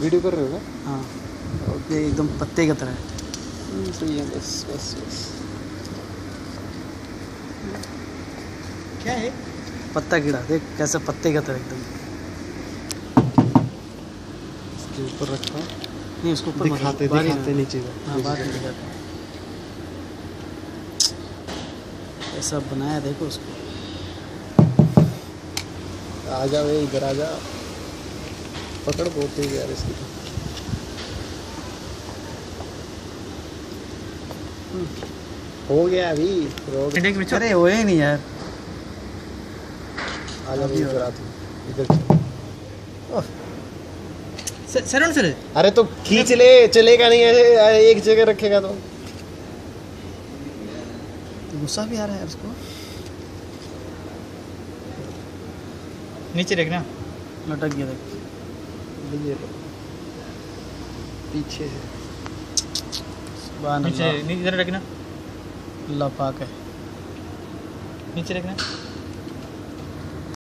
Video कर रहे हो हाँ। ये एकदम पत्ते की तरह। हम्म, सही है बस बस बस। क्या है? पत्ता कीड़ा देख कैसे पत्ते की तरह एकदम। इसके ऊपर रखा नहीं उसको ऊपर दिखाते दिखाते नीचे हाँ बाहर दिखाते। ऐसा बनाया देखो उसको। आ जा वे इधर आ जा पकड़ बहुत तेज यार इसकी। हो गया अभी रोड इंडिया के अरे वो ही नहीं यार। आ जा अभी इधर आ तू इधर चल। सर सर अरे तो खींच ले चलेगा नहीं ऐसे एक जगह रखेगा तो। गुस्सा भी आ रहा है उसको नीचे देखना। लटक गया देख। ये पीछे है। नीचे नीचे रखना। अल्लाह पाक है। नीचे देखना